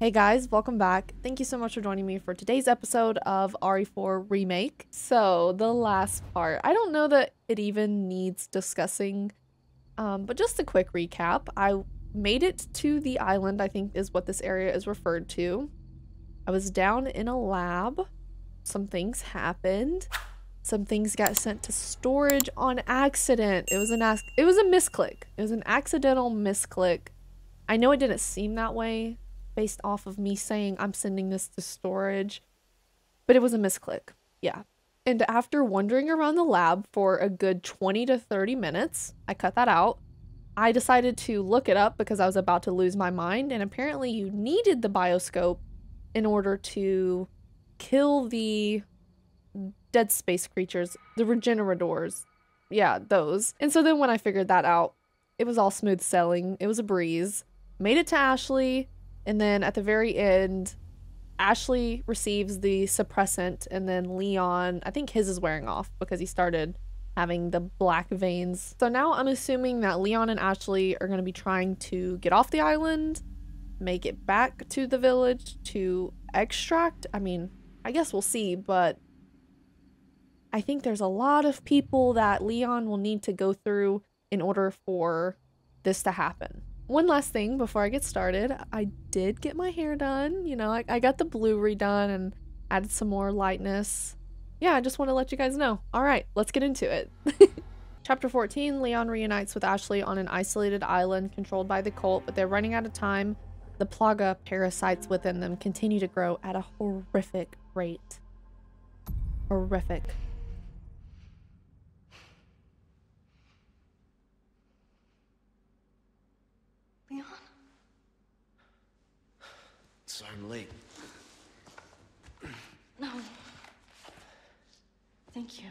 Hey guys, welcome back. Thank you so much for joining me for today's episode of RE4 Remake. So, the last part. I don't know that it even needs discussing, um, but just a quick recap. I made it to the island, I think is what this area is referred to. I was down in a lab. Some things happened. Some things got sent to storage on accident. It was an ask it was a misclick. It was an accidental misclick. I know it didn't seem that way based off of me saying I'm sending this to storage, but it was a misclick. Yeah. And after wandering around the lab for a good 20 to 30 minutes, I cut that out. I decided to look it up because I was about to lose my mind, and apparently, you needed the bioscope in order to kill the dead space creatures, the regenerators. Yeah, those. And so then when I figured that out, it was all smooth sailing. It was a breeze. Made it to Ashley, and then at the very end, Ashley receives the suppressant, and then Leon, I think his is wearing off because he started having the black veins. So now I'm assuming that Leon and Ashley are going to be trying to get off the island, make it back to the village to extract. I mean, I guess we'll see, but I think there's a lot of people that Leon will need to go through in order for this to happen. One last thing before I get started, I did get my hair done. You know, I, I got the blue redone and added some more lightness. Yeah, I just want to let you guys know. All right, let's get into it. Chapter 14 Leon reunites with Ashley on an isolated island controlled by the cult, but they're running out of time. The plaga parasites within them continue to grow at a horrific rate. Horrific. Leon? Sorry I'm late. No. Thank you.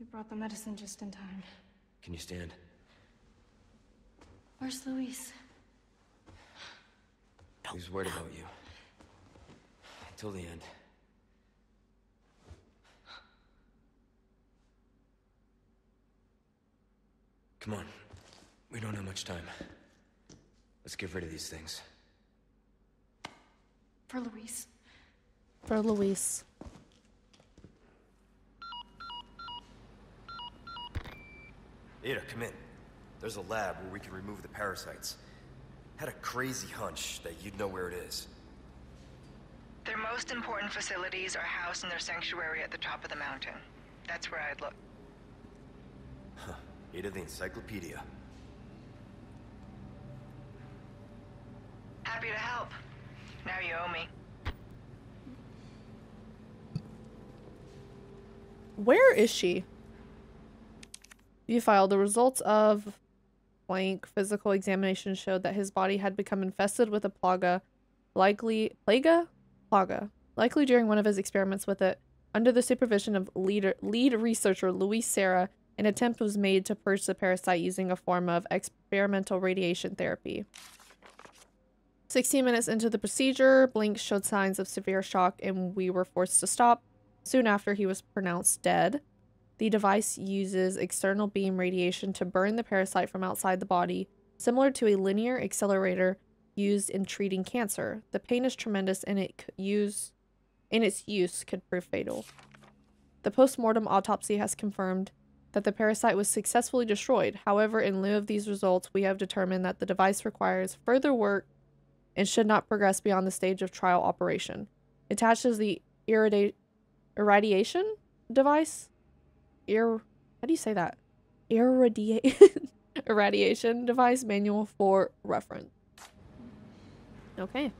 You brought the medicine just in time. Can you stand? Where's Luis? He was worried about you. Until the end. Come on. We don't have much time. Let's get rid of these things. For Luis. For Luis. Ada, come in. There's a lab where we can remove the parasites. Had a crazy hunch that you'd know where it is. Their most important facilities are housed in their sanctuary at the top of the mountain. That's where I'd look. Huh. Ada the encyclopedia. Happy to help. Now you owe me. Where is she? View file. The results of blank physical examination showed that his body had become infested with a plaga, likely plaga, plaga, likely during one of his experiments with it. Under the supervision of leader, lead researcher Luis Serra, an attempt was made to purge the parasite using a form of experimental radiation therapy. 16 minutes into the procedure, Blink showed signs of severe shock and we were forced to stop. Soon after, he was pronounced dead. The device uses external beam radiation to burn the parasite from outside the body, similar to a linear accelerator used in treating cancer. The pain is tremendous and it use in its use could prove fatal. The post-mortem autopsy has confirmed that the parasite was successfully destroyed. However, in lieu of these results, we have determined that the device requires further work and should not progress beyond the stage of trial operation. Attaches the irradiation device? Ir how do you say that? Irradiation irradiation device manual for reference. Okay.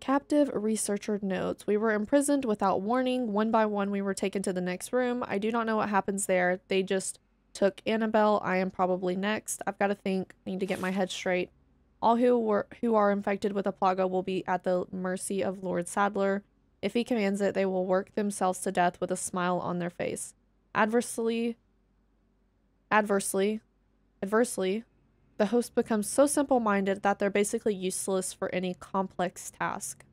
Captive researcher notes. We were imprisoned without warning. One by one, we were taken to the next room. I do not know what happens there. They just took Annabelle. I am probably next. I've got to think. I need to get my head straight. All who were who are infected with a plaga will be at the mercy of Lord Saddler. If he commands it, they will work themselves to death with a smile on their face. Adversely, adversely, adversely, the host becomes so simple-minded that they're basically useless for any complex task.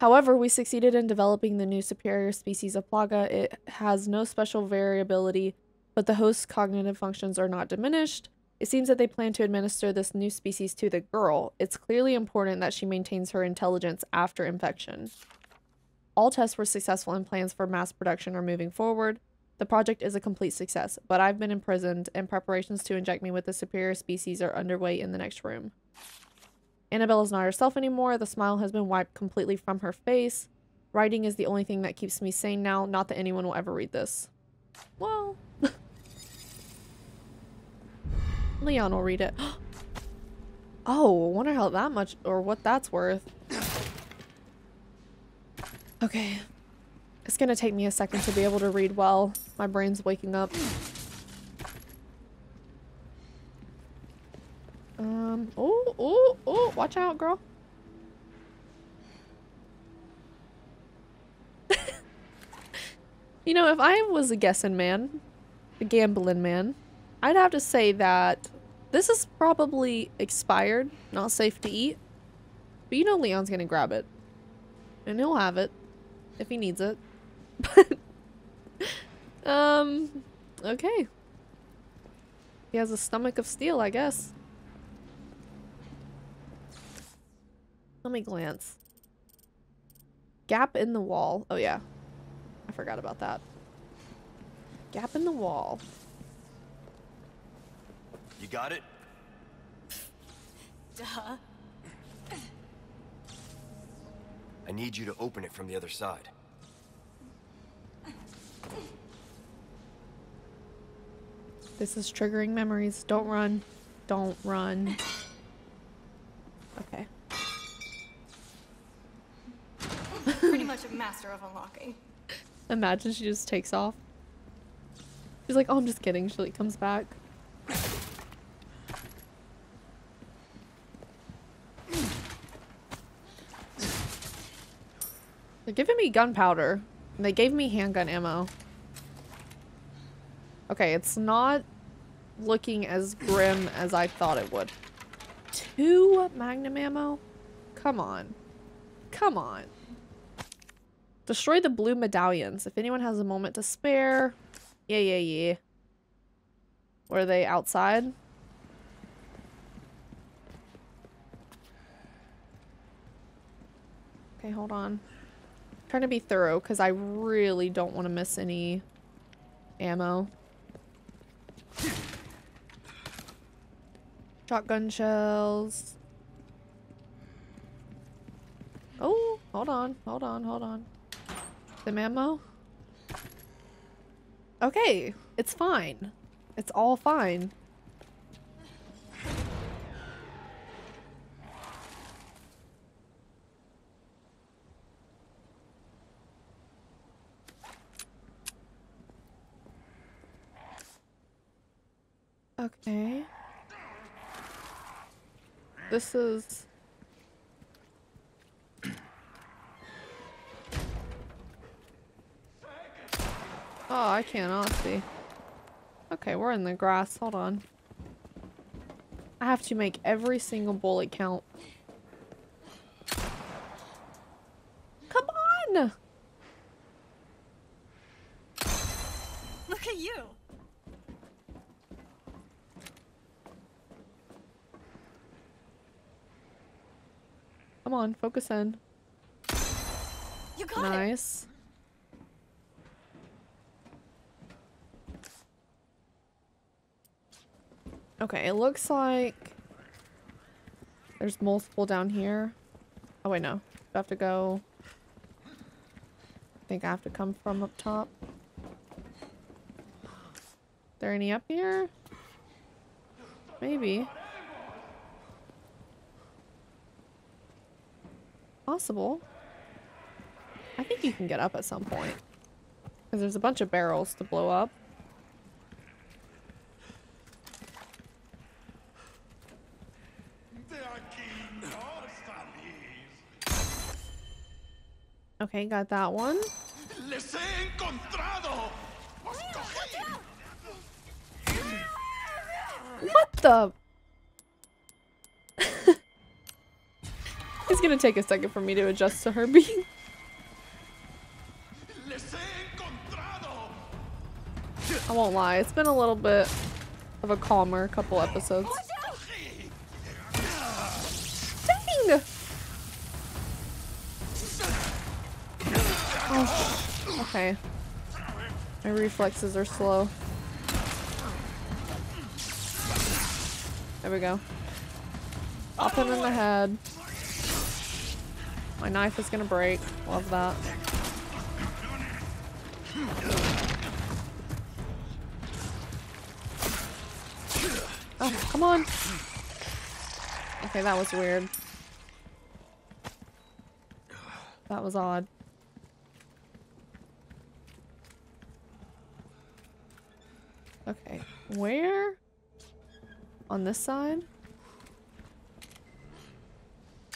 However, we succeeded in developing the new superior species of plaga. It has no special variability, but the host's cognitive functions are not diminished. It seems that they plan to administer this new species to the girl. It's clearly important that she maintains her intelligence after infection. All tests were successful and plans for mass production are moving forward. The project is a complete success, but I've been imprisoned and preparations to inject me with the superior species are underway in the next room. Annabelle is not herself anymore. The smile has been wiped completely from her face. Writing is the only thing that keeps me sane now. Not that anyone will ever read this. Well... Leon will read it. oh, wonder how that much or what that's worth. Okay. It's gonna take me a second to be able to read well. My brain's waking up. Um, oh, oh, oh, watch out, girl. you know, if I was a guessing man, a gambling man, I'd have to say that this is probably expired, not safe to eat. But you know Leon's gonna grab it. And he'll have it. If he needs it. But... um, okay. He has a stomach of steel, I guess. Let me glance. Gap in the wall. Oh, yeah. I forgot about that. Gap in the wall. You got it? Duh. I need you to open it from the other side. This is triggering memories. Don't run. Don't run. Okay. Pretty much a master of unlocking. Imagine she just takes off. She's like, oh, I'm just kidding. She like comes back. They're giving me gunpowder. And they gave me handgun ammo. Okay, it's not looking as grim as I thought it would. Two magnum ammo? Come on. Come on. Destroy the blue medallions. If anyone has a moment to spare. Yeah, yeah, yeah. Were they outside? Okay, hold on. Trying to be thorough because I really don't want to miss any ammo. Shotgun shells. Oh, hold on, hold on, hold on. The ammo? Okay, it's fine. It's all fine. Okay. This is... Oh, I cannot see. Okay, we're in the grass. Hold on. I have to make every single bullet count. Come on! Look at you. Come on, focus in. You got it. Nice. Okay, it looks like there's multiple down here. Oh wait, no. I have to go. I think I have to come from up top. there any up here? Maybe. Possible. I think you can get up at some point. Because there's a bunch of barrels to blow up. Okay, got that one. ¡Les he encontrado! What the? Gonna take a second for me to adjust to her being. ¡Les he encontrado! I won't lie, it's been a little bit of a calmer couple episodes. Dang! Oh, okay. My reflexes are slow. There we go. Pop him in the head. My knife is gonna break. Love that. Oh, come on. Okay, that was weird. That was odd. Okay, where? On this side?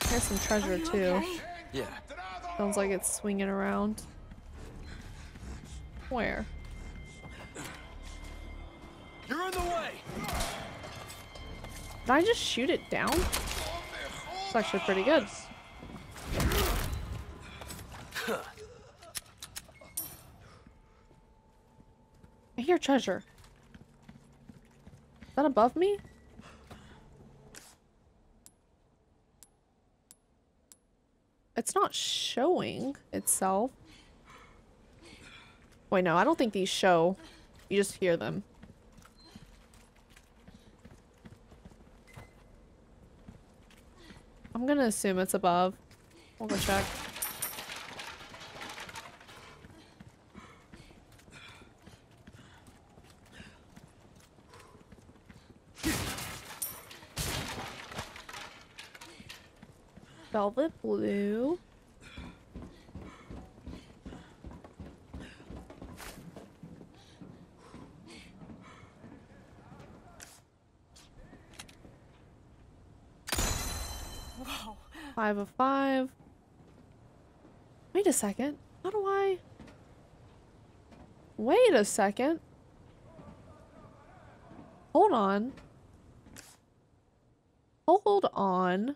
There's some treasure too. Yeah, Sounds like it's swinging around. Where? you're in the way. Did I just shoot it down? It's actually pretty good. I hear treasure. Is that above me? It's not showing itself. Wait, no, I don't think these show. You just hear them. I'm gonna assume it's above. We'll go check. Velvet blue. Five of five. Wait a second. How do I? Wait a second. Hold on. Hold on.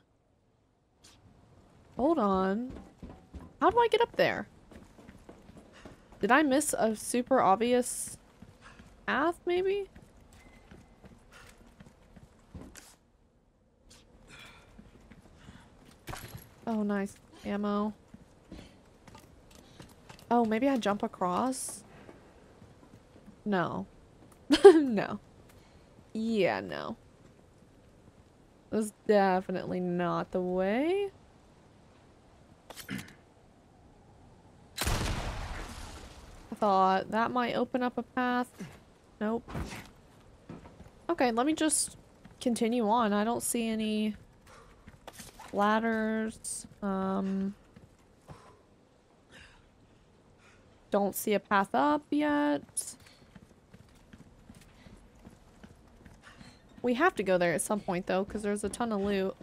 Hold on. How do I get up there? Did I miss a super obvious path, maybe? Oh, nice. Ammo. Oh, maybe I jump across? No. no. Yeah, no. That's definitely not the way. Thought that might open up a path. Nope. Okay, let me just continue on. I don't see any ladders. Um, don't see a path up yet. We have to go there at some point though, because there's a ton of loot.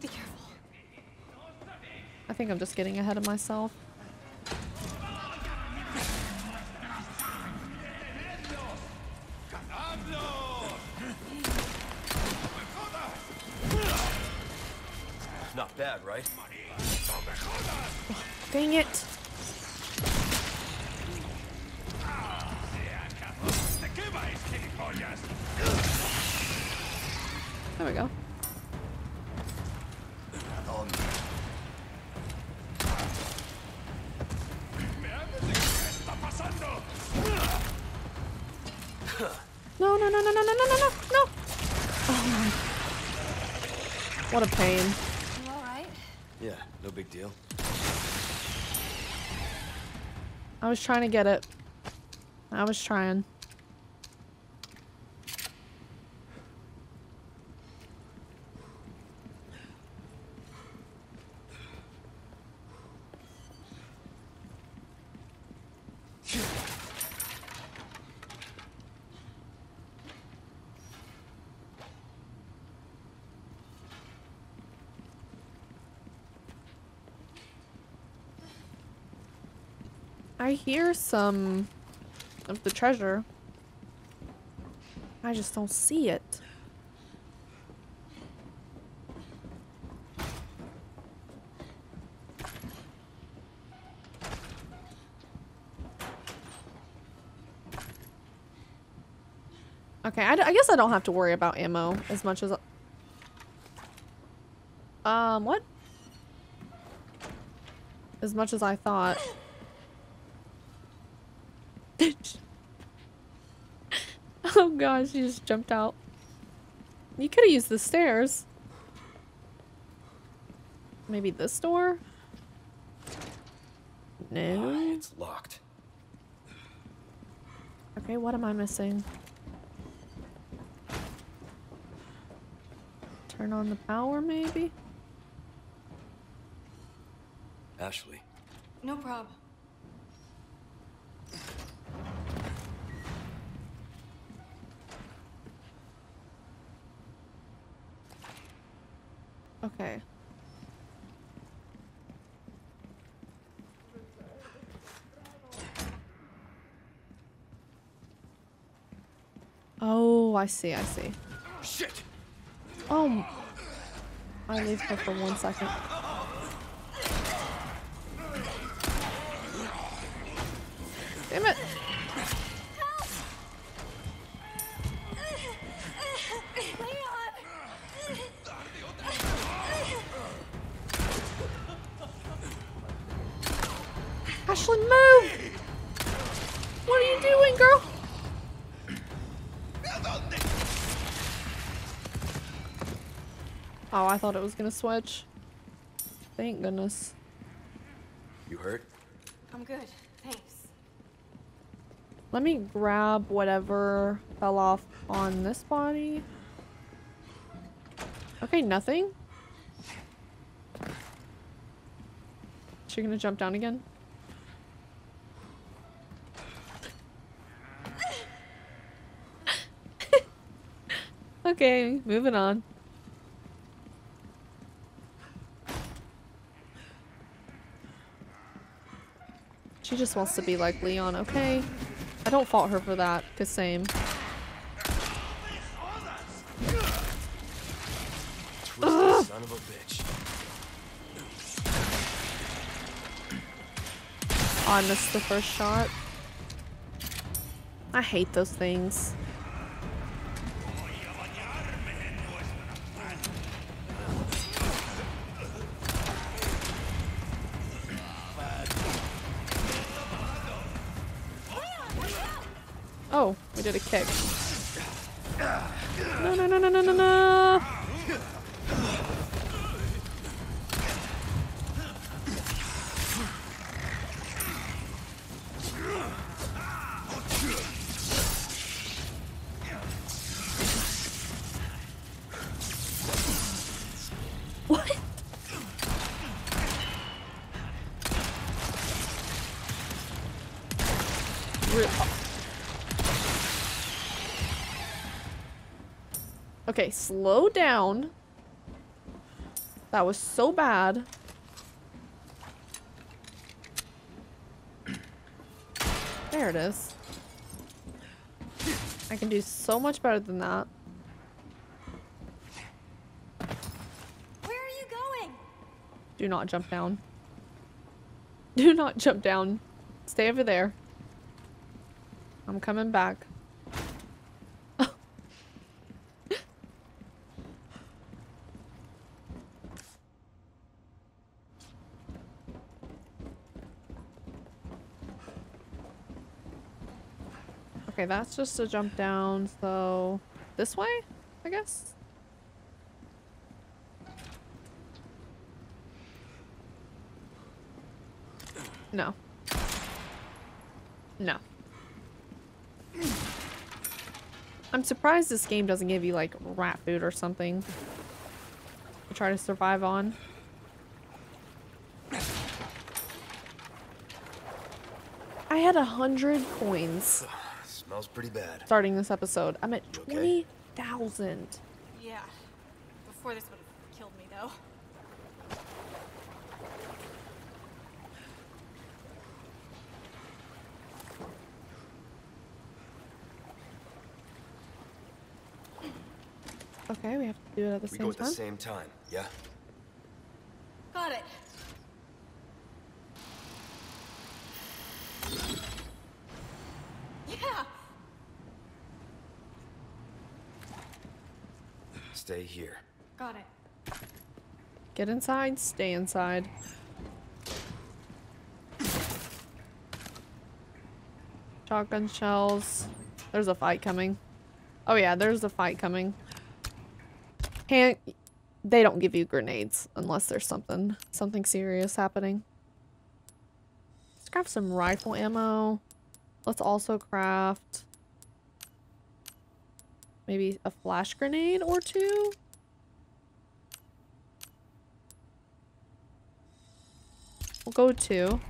Be careful. I think I'm just getting ahead of myself. Right? Dang it! Was trying to get it. I was trying. I hear some of the treasure. I just don't see it. Okay, I, I guess I don't have to worry about ammo as much as... Um, what? As much as I thought. oh gosh, she just jumped out. You could have used the stairs. Maybe this door? No. Ah, it's locked. Okay, what am I missing? Turn on the power, maybe? Ashley. No problem. Okay. Oh, I see, I see. Shit! Oh. I leave her for one second. Damn it. Ashley, move! What are you doing, girl? Oh, I thought it was gonna switch. Thank goodness. You hurt? I'm good. Thanks. Let me grab whatever fell off on this body. Okay, nothing. She gonna jump down again? Okay, moving on. She just wants to be like Leon, okay? I don't fault her for that, cause same. Son of a bitch. I missed the first shot. I hate those things. Did a kick. No, no, no, no, no, no, no. Okay, slow down. That was so bad. There it is. I can do so much better than that. Where are you going? Do not jump down. Do not jump down. Stay over there. I'm coming back. Okay, that's just a jump down, so this way, I guess? No. No. I'm surprised this game doesn't give you like rat food or something to try to survive on. I had a hundred coins Smells pretty bad. starting this episode. I'm at You okay? twenty thousand. Yeah. Before this would have killed me, though. Okay, we have to do it at the We same go at the same time, yeah? Got it. Yeah. Stay here. Got it. Get inside, stay inside. Shotgun shells. There's a fight coming. Oh yeah, there's a fight coming. Can't they don't give you grenades unless there's something something serious happening. Let's craft some rifle ammo. Let's also craft maybe a flash grenade or two. We'll go two.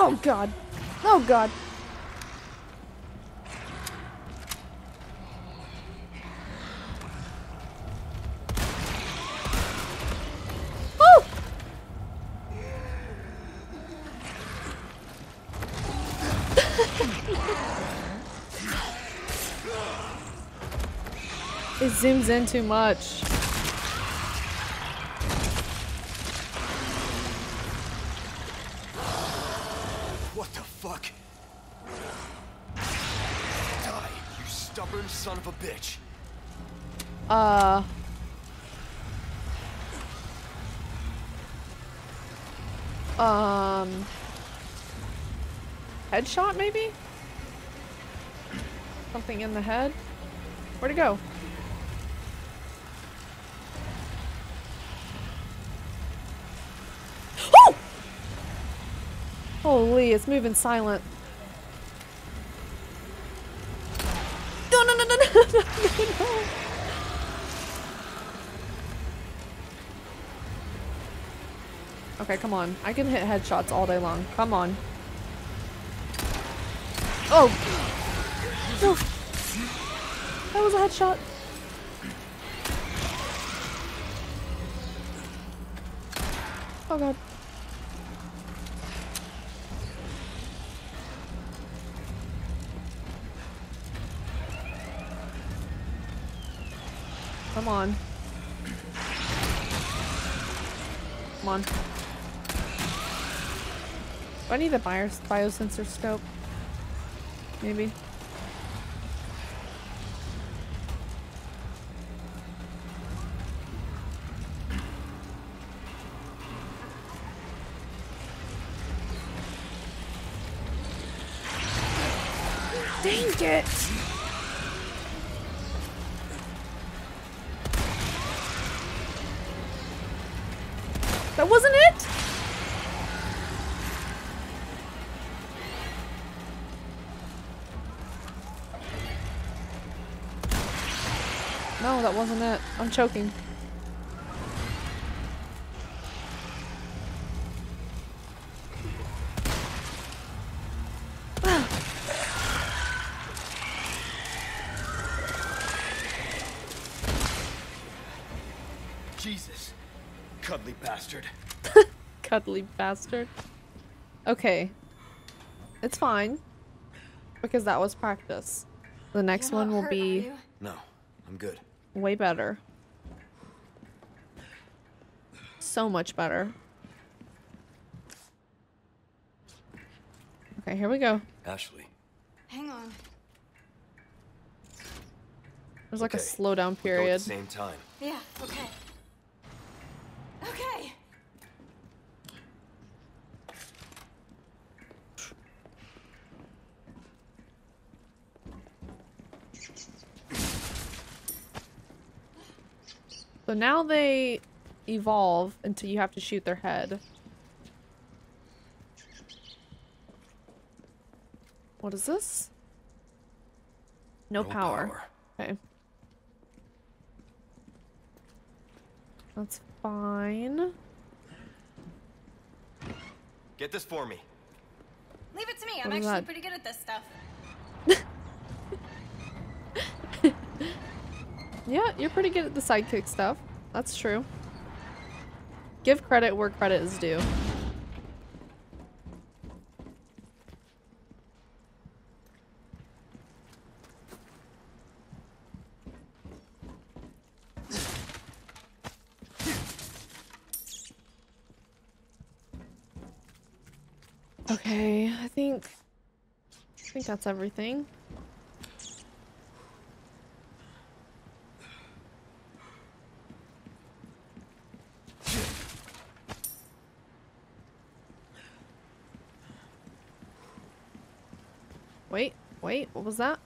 Oh god. Oh god. Oh! Zooms in too much. What the fuck? Die, you stubborn son of a bitch. Uh. Um. Headshot, maybe? Something in the head? Where'd it go? Oh! It's moving silent. No, no, no, no, no, no, no, no. Okay, come on. I can hit headshots all day long. Come on. Oh! No! That was a headshot. Oh god. Come on. Come on. Do I need the bio biosensor scope? Maybe. Dang it! I'm choking. Jesus. Cuddly bastard. Cuddly bastard. Okay. It's fine. Because that was practice. The next one will hurt, be? No, I'm good. way better. So much better. Okay, here we go. Ashley. Hang on. There's like a Okay, slowdown Go at the same time. Yeah, okay. Okay. So now they evolve until you have to shoot their head. What is this? No, No power. power. Okay. That's fine. Get this for me. Leave it to me. What I'm actually that? pretty good at this stuff. Yeah, you're pretty good at the sidekick stuff. That's true give credit where credit is due. Okay, I think I think that's everything. Wait, what was that?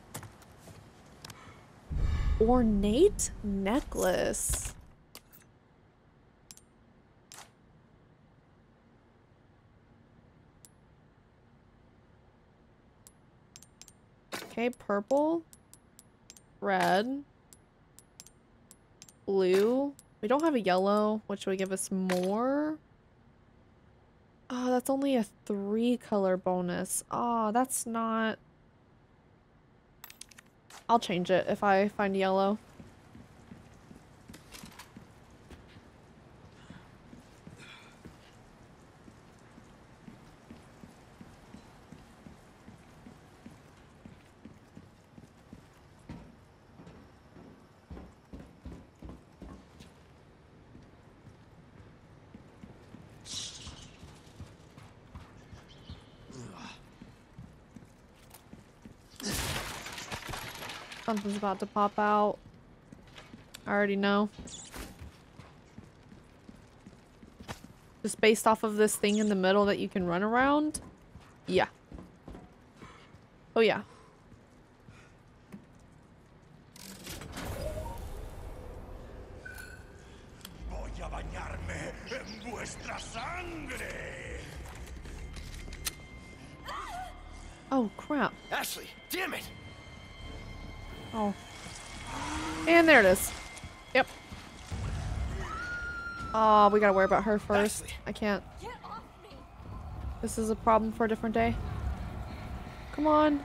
Ornate necklace. Okay, purple, red, blue. We don't have a yellow, which would give us more. Oh, that's only a three color bonus. Oh, that's not... I'll change it if I find yellow. Something's about to pop out. I already know. Just based off of this thing in the middle that you can run around? Yeah. Oh yeah. Voy a bañarme en vuestra sangre. Oh crap. Ashley, damn it! Oh. And there it is. Yep. Oh, we gotta worry about her first. I can't. This is a problem for a different day. Come on.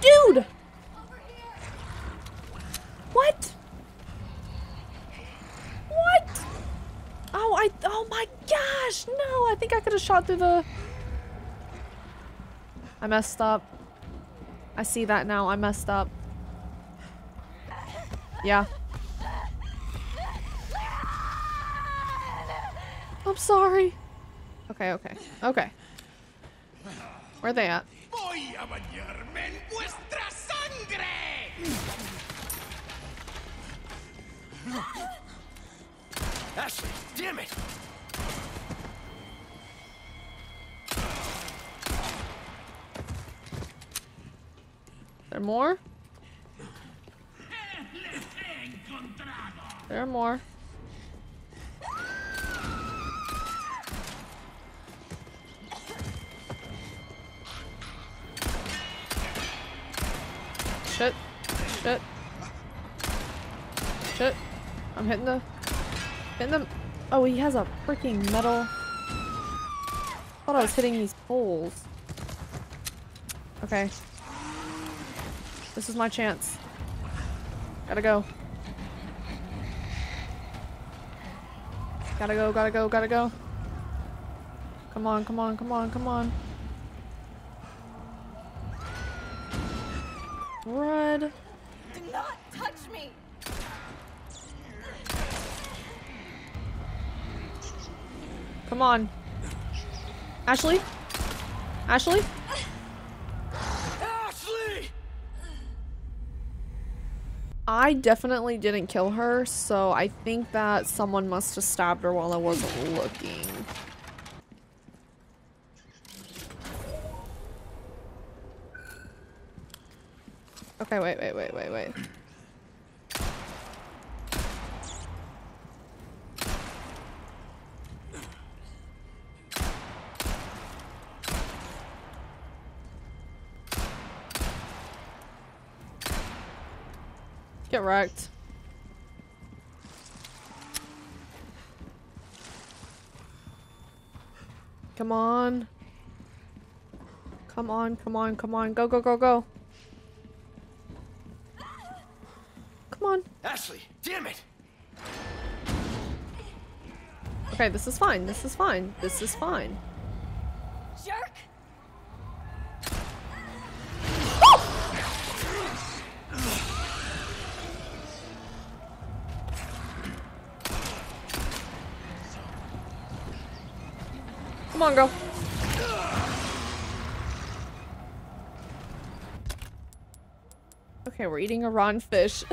Dude! What? What? Oh, I- oh my gosh! No, I think I could have shot through the... I messed up. I see that now. I messed up. Yeah. I'm sorry. Okay, okay, okay. Where are they at? Voy a en vuestra sangre. Ashley, damn it! There more? There are more. Shit. Shit. Shit. I'm hitting the... Hitting them. Oh, he has a freaking metal... thought I was hitting these poles. Okay. This is my chance. Gotta go. Gotta go, gotta go, gotta go. Come on, come on, come on, come on. Red. Do not touch me! Come on. Ashley? Ashley? Ashley! I definitely didn't kill her, so I think that someone must have stabbed her while I wasn't looking. Okay, wait, wait, wait, wait, wait. Get wrecked. Come on. Come on, come on, come on. Go, go, go, go. Come on. Ashley, damn it! Okay, this is fine. This is fine. This is fine. Jerk! Come on, girl. Okay, we're eating a rotten fish.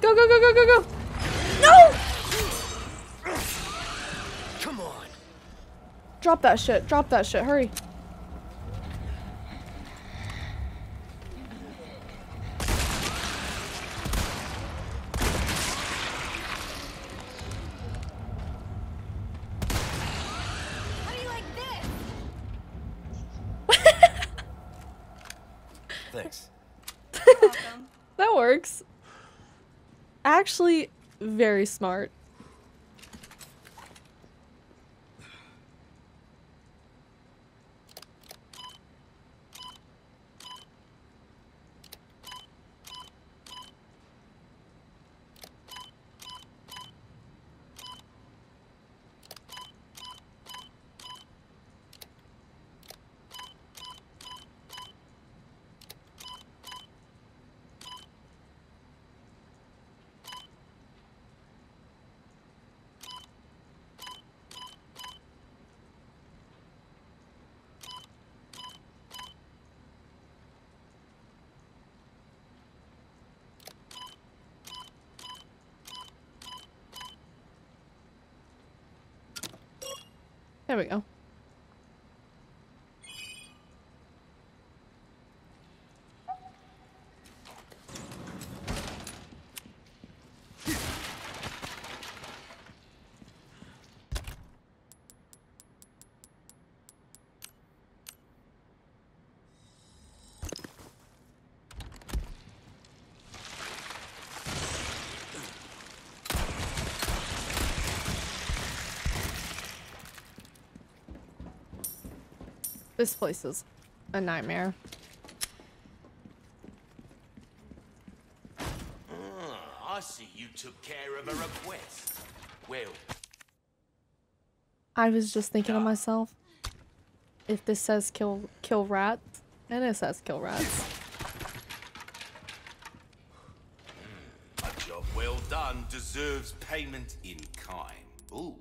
go, go, go, go, go, go! No! Come on. Drop that shit. Drop that shit. Hurry. How do you like this? Thanks. Welcome. That works. Actually, smart. There we go. This place is a nightmare. Ah, I see you took care of a request. Well, I was just thinking to myself, if this says kill kill rats, and it says kill rats. a job well done deserves payment in kind. Ooh,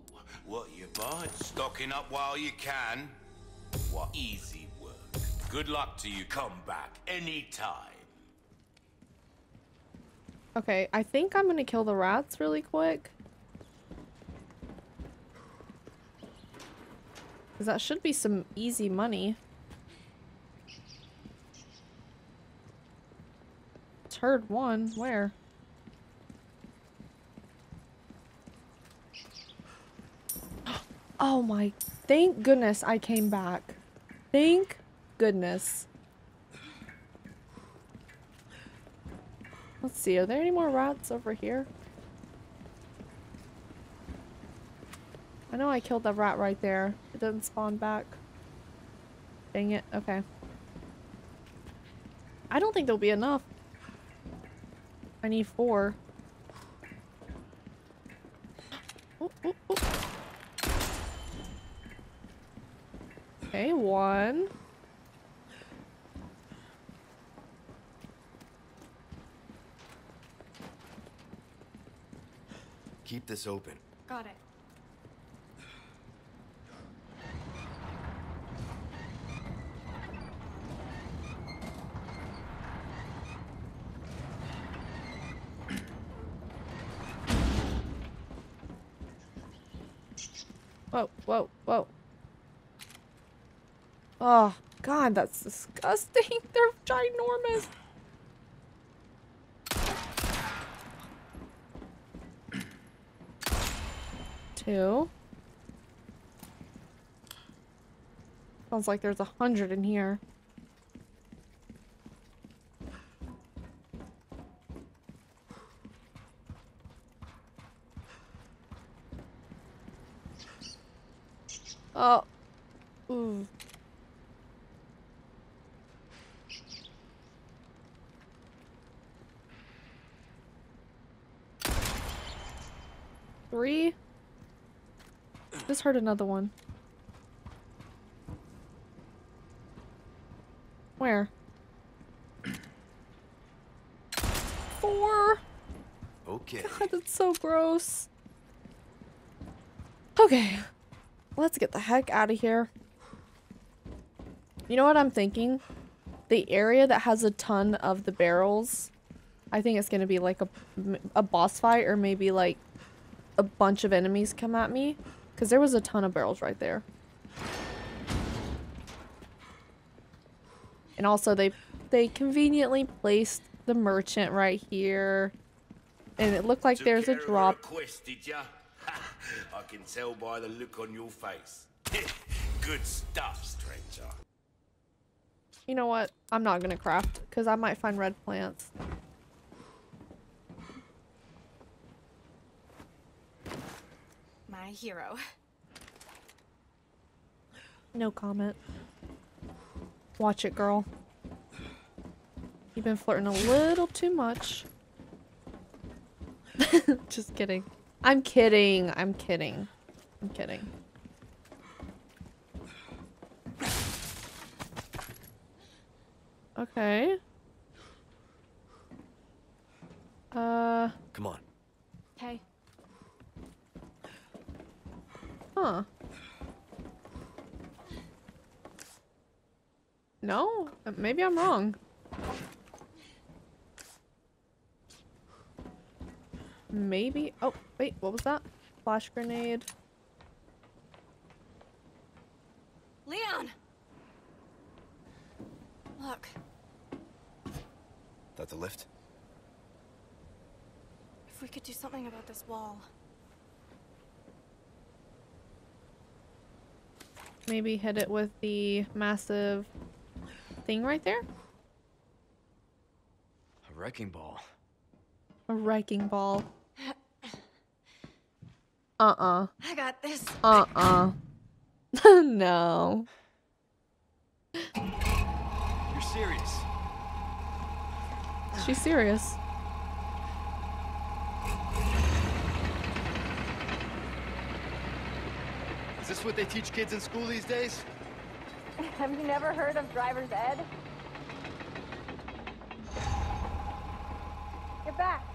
what you buy? Stocking up while you can. What easy work. Good luck to you. Come back anytime. Okay, I think I'm gonna kill the rats really quick. Cause that should be some easy money. Turd one, where? Oh my, thank goodness I came back. Thank goodness. Let's see, are there any more rats over here? I know I killed that rat right there. It didn't spawn back. Dang it, okay. I don't think there'll be enough. I need four. Okay, one. Keep this open. Got it. Whoa, whoa, whoa. Oh, God, that's disgusting. They're ginormous. Two. Sounds like there's a hundred in here. Oh. Ooh. Three. Just heard another one. Where? Four. Okay. God, that's so gross. Okay. let's get the heck out of here. You know what I'm thinking? The area that has a ton of the barrels, I think it's gonna be like a, a boss fight or maybe like a bunch of enemies come at me. Because there was a ton of barrels right there. And also they they conveniently placed the merchant right here. And it looked like Took there's a care of her drop. did ya? I can tell by the look on your face. Good stuff, stranger. You know what? I'm not gonna craft because I might find red plants. My hero. No comment. Watch it, girl. You've been flirting a little too much. Just kidding. I'm kidding. I'm kidding. I'm kidding. Okay. Uh, Come on. Okay. Huh. No? Uh, Maybe I'm wrong. Maybe. Oh, wait, what was that? Flash grenade. Leon! Look, That the lift? if we could do something about this wall. Maybe hit it with the massive thing right there? A wrecking ball. A wrecking ball. Uh-uh. I got this. Uh-uh. no. You're serious? She's serious. Is this what they teach kids in school these days? Have you never heard of driver's ed? Get back.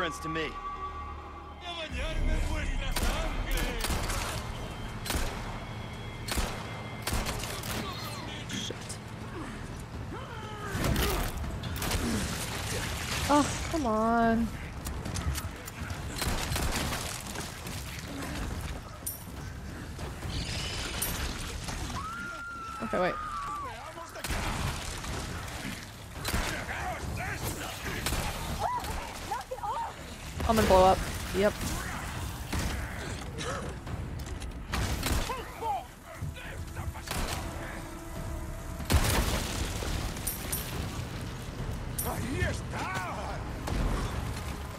Friends to me. Shit. Oh, come on. Okay, wait. I'm gonna blow up. Yep. It's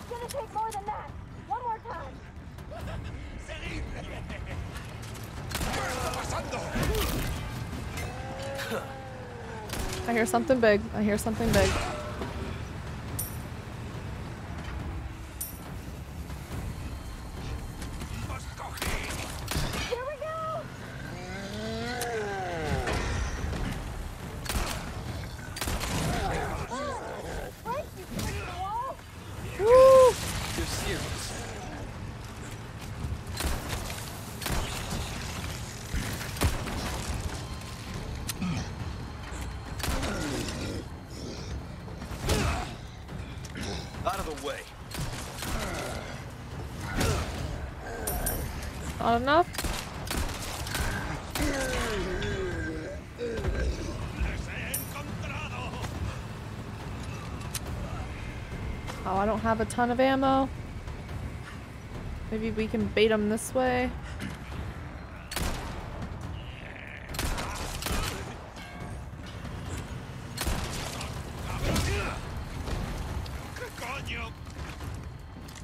gonna take more than that. One more time. I hear something big. I hear something big. Here we go! Frank, you pushed the wall. Woo! You're serious. Out of the way. Not enough? Oh, I don't have a ton of ammo. Maybe we can bait them this way.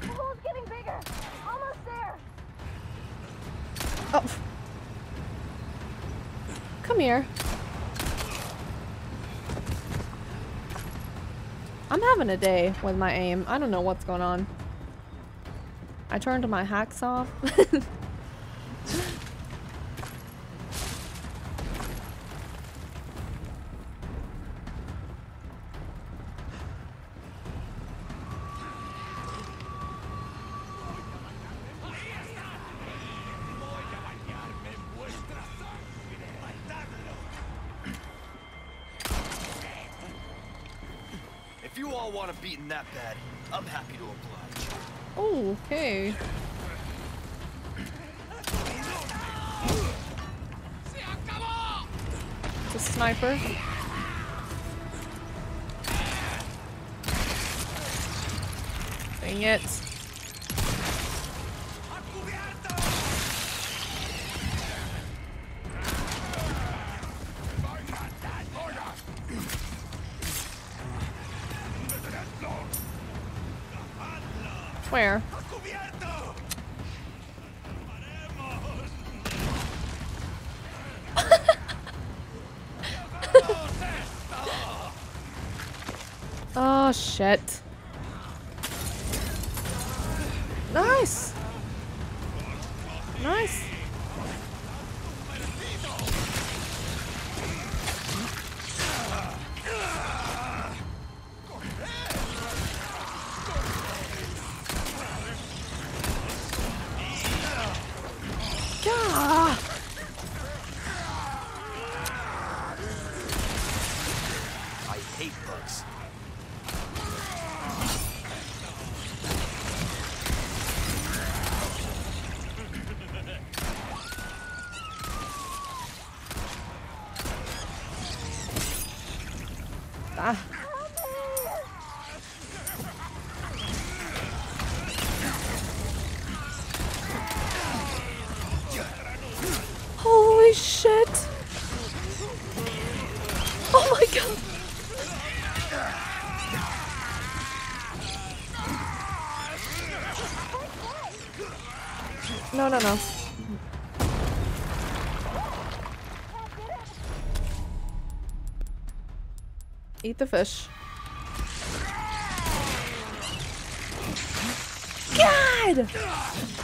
The hole's getting bigger. Almost there. Oh. Come here. I'm having a day with my aim. I don't know what's going on. I turned my hacks off. beating that bad, I'm happy to oblige. oh, okay. It's a sniper. Dang it. No, no, no. Eat the fish. God!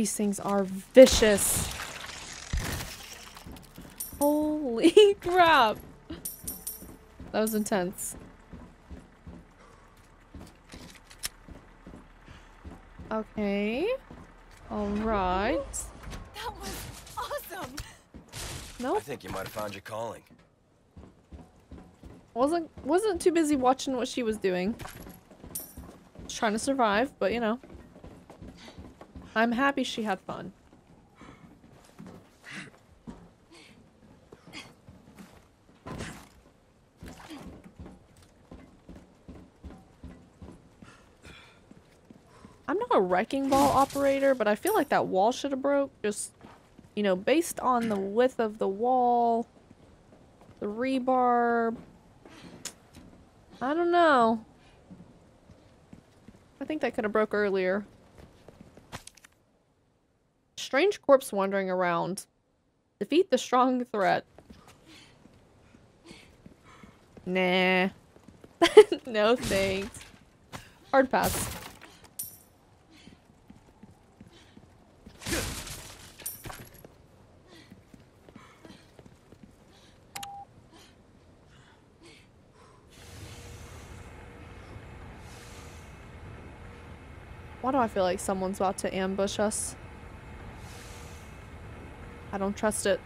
These things are vicious. Holy crap. That was intense. Okay. Alright. That was awesome. I think you might have found your calling. Wasn't wasn't too busy watching what she was doing. Just trying to survive, but you know. I'm happy she had fun. I'm not a wrecking ball operator, but I feel like that wall should have broke. Just, you know, based on the width of the wall, the rebar. I don't know. I think that could have broke earlier. Strange corpse wandering around. Defeat the strong threat. Nah. no thanks. Hard pass. Why do I feel like someone's about to ambush us? I don't trust it.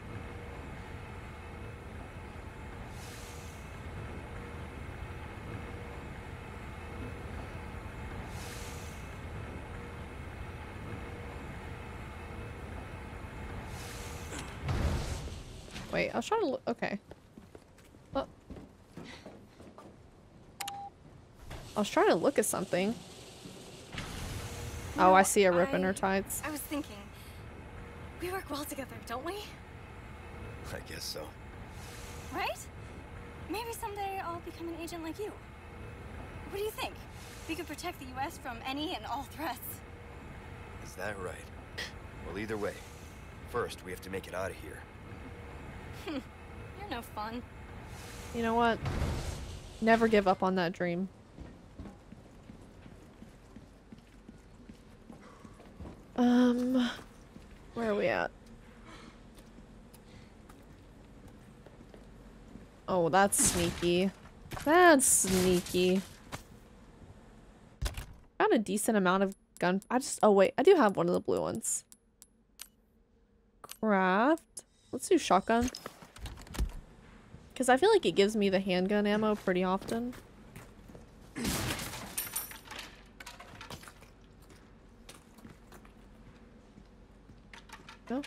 Wait, I was trying to look. Okay. Oh. I was trying to look at something. Oh, I see a rip in her tights. I was thinking, we work well together, don't we? I guess so. Right? Maybe someday I'll become an agent like you. What do you think? We could protect the U.S. from any and all threats. Is that right? Well, either way. First, we have to make it out of here. You're no fun. You know what? Never give up on that dream. Um, where are we at? Oh, that's sneaky. That's sneaky. Got a decent amount of gun. I just, oh wait, I do have one of the blue ones. Craft. Let's do shotgun. Because I feel like it gives me the handgun ammo pretty often. No?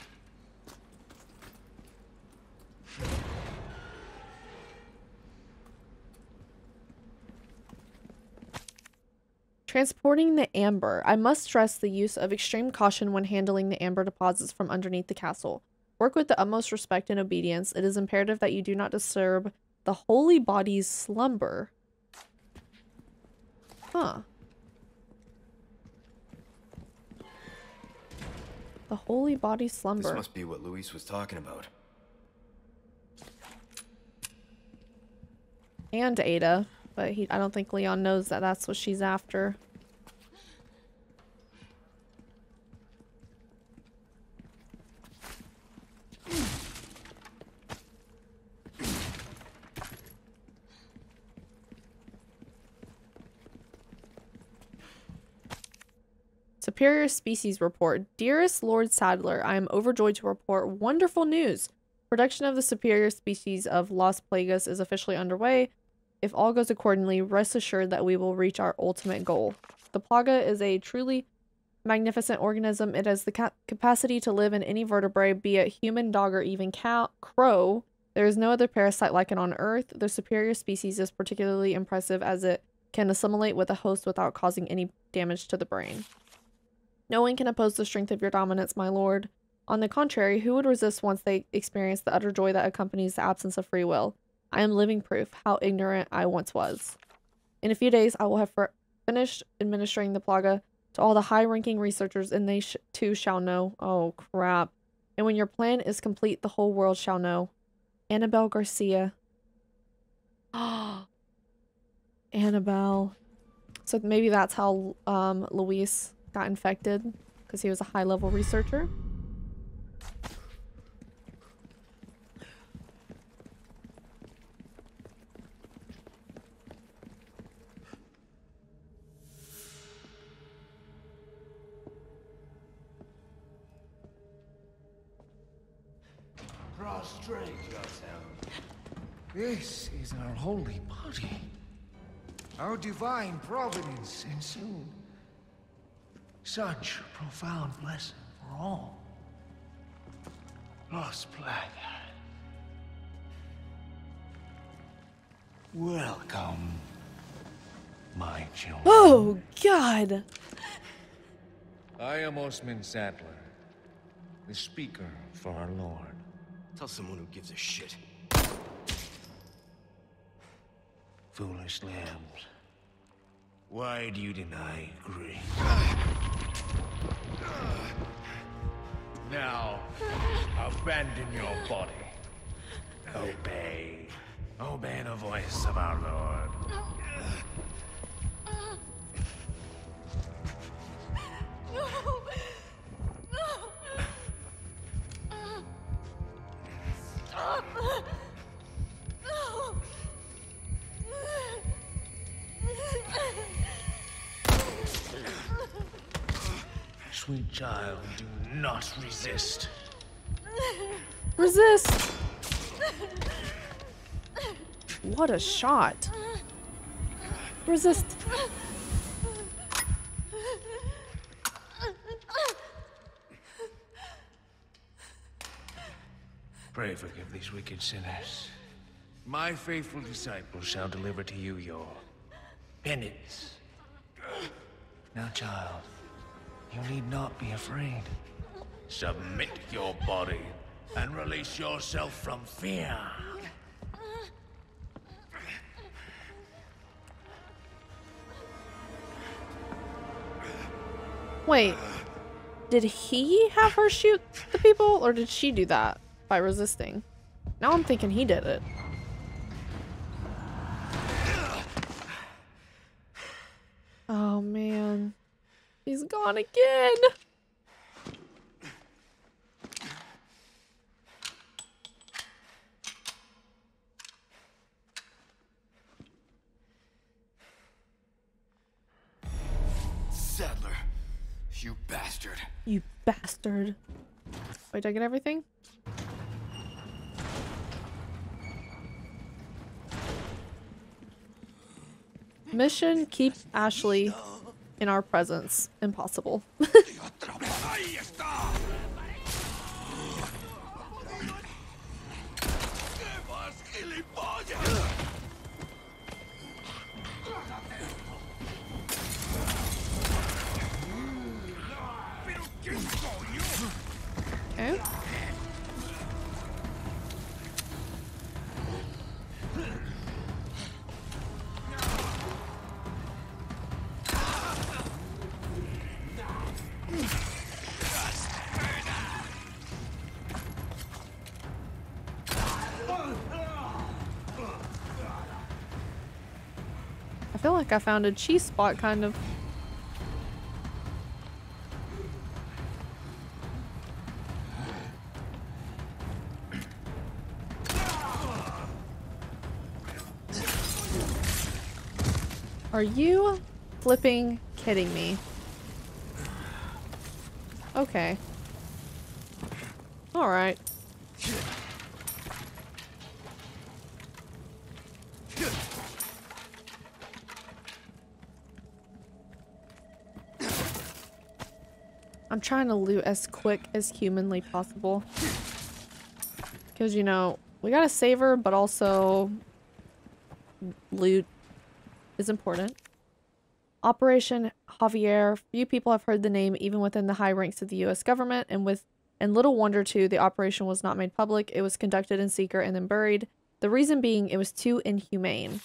Transporting the amber. I must stress the use of extreme caution when handling the amber deposits from underneath the castle. Work with the utmost respect and obedience. It is imperative that you do not disturb the holy body's slumber. Huh. The holy body slumber. This must be what Luis was talking about. And Ada, but he I don't think Leon knows that that's what she's after. Superior Species Report. Dearest Lord Saddler, I am overjoyed to report wonderful news. Production of the superior species of Las Plagas is officially underway. If all goes accordingly, rest assured that we will reach our ultimate goal. The plaga is a truly magnificent organism. It has the ca capacity to live in any vertebrate, be it human, dog, or even cow, crow. There is no other parasite like it on Earth. The superior species is particularly impressive as it can assimilate with a host without causing any damage to the brain. No one can oppose the strength of your dominance, my lord. On the contrary, who would resist once they experience the utter joy that accompanies the absence of free will? I am living proof how ignorant I once was. In a few days, I will have finished administering the plaga to all the high-ranking researchers, and they sh too shall know. Oh, crap. And when your plan is complete, the whole world shall know. Annabelle Garcia. Ah Annabelle. So maybe that's how um, Luis got infected, because he was a high-level researcher. Prostrate yourself. This is our holy body. Our divine providence ensued. Such a profound blessing for all. Los Plaga. Welcome, my children. Oh, God! I am Osmund Saddler, the speaker for our Lord. Tell someone who gives a shit. Foolish lambs. Why do you deny grace? Now, abandon your body. Obey. Obey the voice of our Lord. No! No! Stop! Sweet child, do not resist. Resist! What a shot. Resist. Pray forgive these wicked sinners. My faithful disciples shall deliver to you your penance. Now, child, you need not be afraid. Submit your body and release yourself from fear. Wait. Did he have her shoot the people, or did she do that by resisting? Now I'm thinking he did it. Oh man. He's gone again. Saddler, you bastard. You bastard. Wait, did I get everything? Mission keep Ashley in our presence. Impossible. okay. I found a cheese spot, kind of. Are you flipping kidding me? Okay. Alright. I'm trying to loot as quick as humanly possible. Because, you know, we gotta save her, but also loot is important. Operation Javier. Few people have heard the name even within the high ranks of the US government, and with and little wonder too, the operation was not made public. It was conducted in secret and then buried. The reason being it was too inhumane.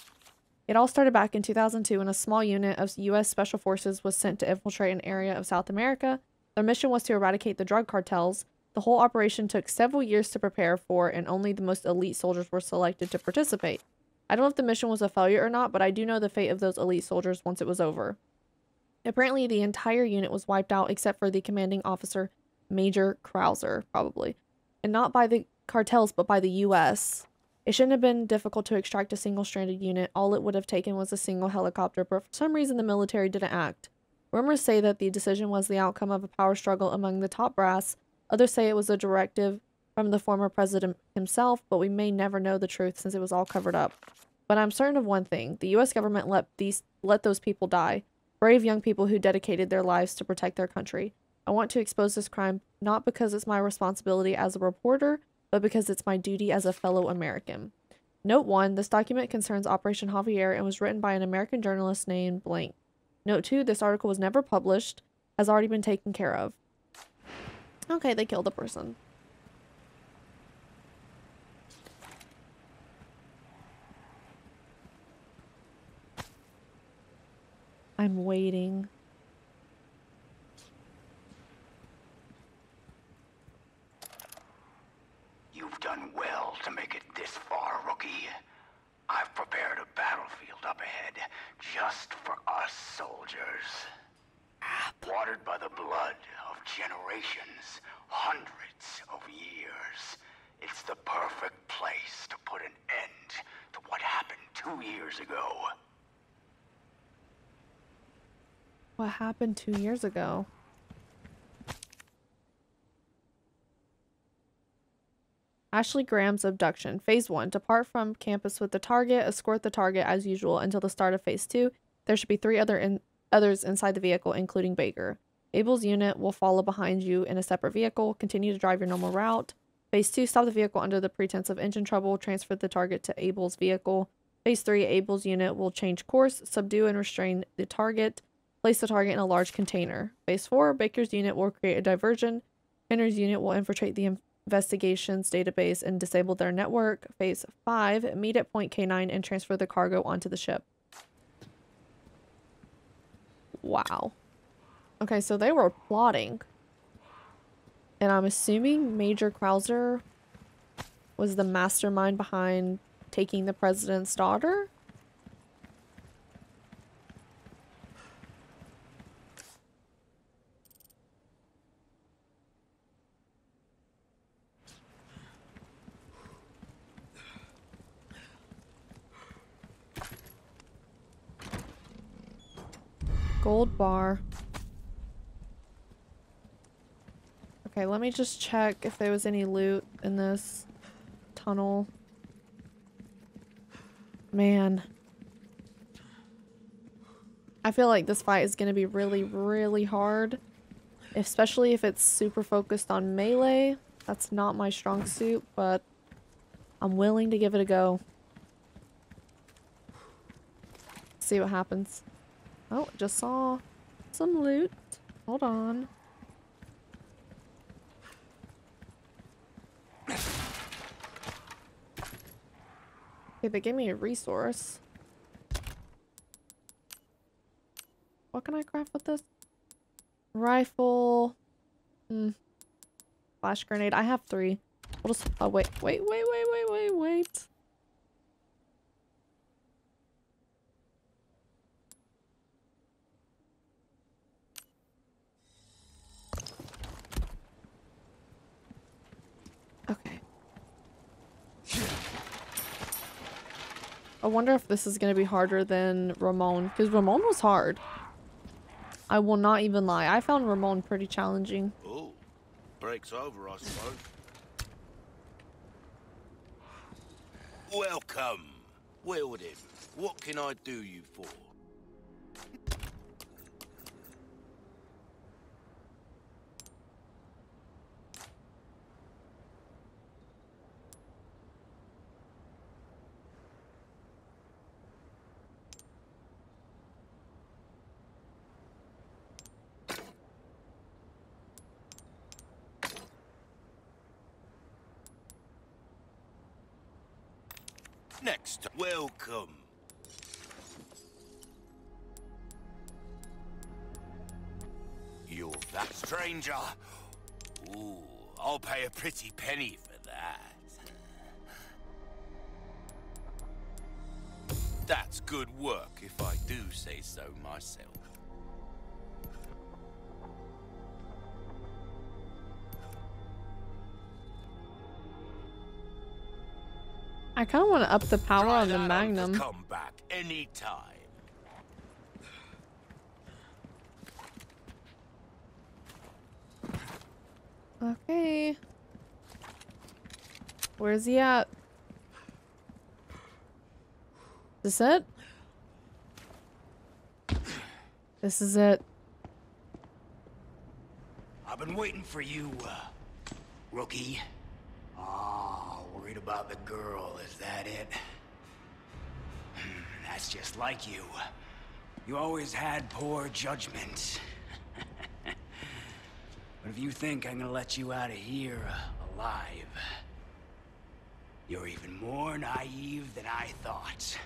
It all started back in 2002 when a small unit of US Special Forces was sent to infiltrate an area of South America. Their mission was to eradicate the drug cartels. The whole operation took several years to prepare for, and only the most elite soldiers were selected to participate. I don't know if the mission was a failure or not, but I do know the fate of those elite soldiers once it was over. Apparently, the entire unit was wiped out except for the commanding officer, Major Krauser, probably. And not by the cartels, but by the US. It shouldn't have been difficult to extract a single stranded unit. All it would have taken was a single helicopter, but for some reason the military didn't act. Rumors say that the decision was the outcome of a power struggle among the top brass. Others say it was a directive from the former president himself, but we may never know the truth since it was all covered up. But I'm certain of one thing. The US government let these let those people die. Brave young people who dedicated their lives to protect their country. I want to expose this crime not because it's my responsibility as a reporter, but because it's my duty as a fellow American. Note 1. This document concerns Operation Javier and was written by an American journalist named Blank. Note 2. This article was never published, has already been taken care of. Okay, they killed a person. I'm waiting. You've done well to make it this far, rookie. I've prepared a battlefield up ahead just for us soldiers. Watered by the blood of generations, hundreds of years. It's the perfect place to put an end to what happened two years ago. What happened two years ago? Ashley Graham's abduction. Phase 1. Depart from campus with the target. Escort the target as usual until the start of Phase 2. There should be three other in others inside the vehicle, including Baker. Abel's unit will follow behind you in a separate vehicle. Continue to drive your normal route. Phase 2. Stop the vehicle under the pretense of engine trouble. Transfer the target to Abel's vehicle. Phase 3. Abel's unit will change course, subdue and restrain the target. Place the target in a large container. Phase 4. Baker's unit will create a diversion. Henry's unit will infiltrate the investigations database and disable their network. Phase 5, meet at point K9 and transfer the cargo onto the ship. Wow. Okay, so they were plotting. And I'm assuming Major Krauser was the mastermind behind taking the president's daughter? Gold bar. Okay, let me just check if there was any loot in this tunnel. Man. I feel like this fight is going to be really, really hard. Especially if it's super focused on melee. That's not my strong suit, but I'm willing to give it a go. See what happens. Oh, just saw some loot. Hold on. Okay, they gave me a resource. What can I craft with this? Rifle. Hmm. Flash grenade. I have three. We'll just- oh, wait, wait, wait, wait, wait, wait, wait. Okay. I wonder if this is going to be harder than Ramon, because Ramon was hard. I will not even lie. I found Ramon pretty challenging. Oh, breaks over, I suppose. Welcome. Well then, what can I do you for? Next, welcome. You're that stranger. Ooh, I'll pay a pretty penny for that. That's good work, if I do say so myself. I kind of want to up the power on the Magnum. Come back anytime. Okay. Where's he at? This it? This is it. I've been waiting for you, uh, rookie. Worried about the girl, is that it? Hmm, That's just like you. You always had poor judgment. but if you think I'm gonna let you out of here alive, you're even more naive than I thought.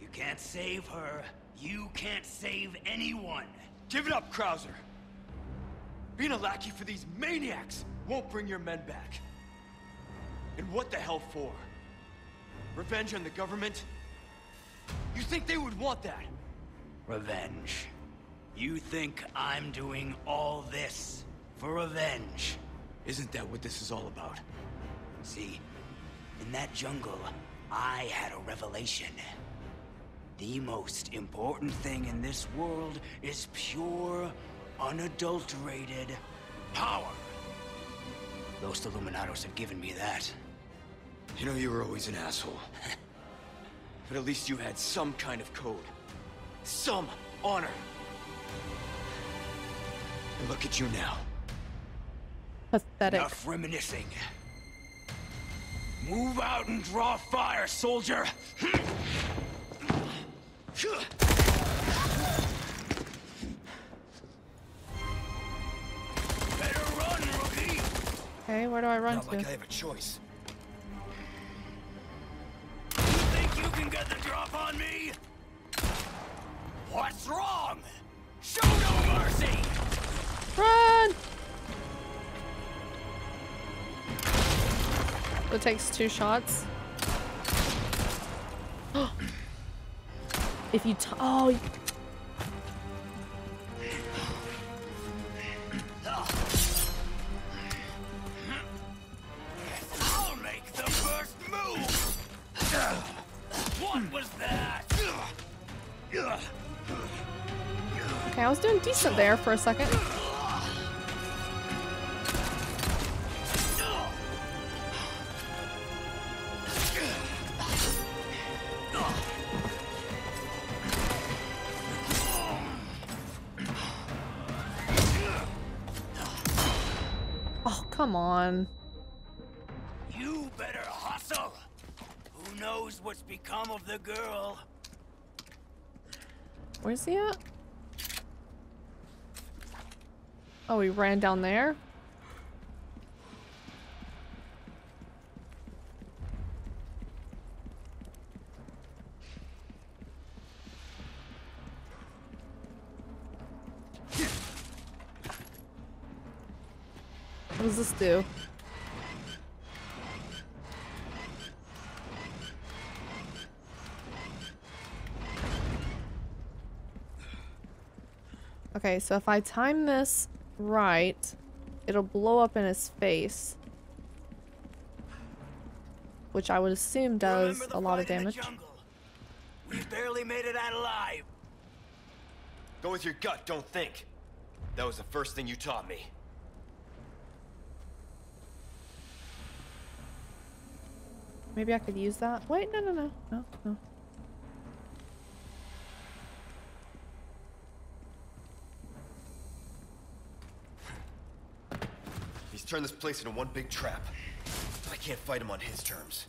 You can't save her. You can't save anyone. Give it up, Krauser. Being a lackey for these maniacs won't bring your men back. And what the hell for? Revenge on the government? You think they would want that? Revenge. You think I'm doing all this for revenge? Isn't that what this is all about? See, in that jungle, I had a revelation. The most important thing in this world is pure, unadulterated power. Those Illuminados have given me that. You know you were always an asshole. but at least you had some kind of code. Some honor. And look at you now. Pathetic. Enough reminiscing. Move out and draw fire, soldier! Better run, rookie! Okay, where do I run Not to? like I have a choice. What's wrong? Show no mercy! Run! It takes two shots. if you oh, doing decent there for a second. Oh, come on. You better hustle. Who knows what's become of the girl? Where's he at? Oh, he ran down there? What does this do? Okay, so if I time this right, it'll blow up in his face. Which I would assume does a lot of damage. We barely made it out alive. Go with your gut, don't think. That was the first thing you taught me. Maybe I could use that. Wait, no, no, no, no, no. Turned this place into one big trap. I can't fight him on his terms.